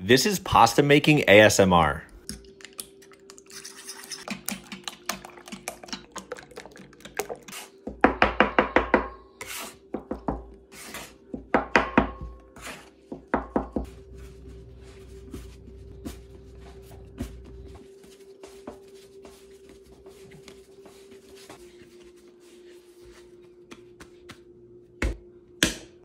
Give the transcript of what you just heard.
This is pasta making ASMR.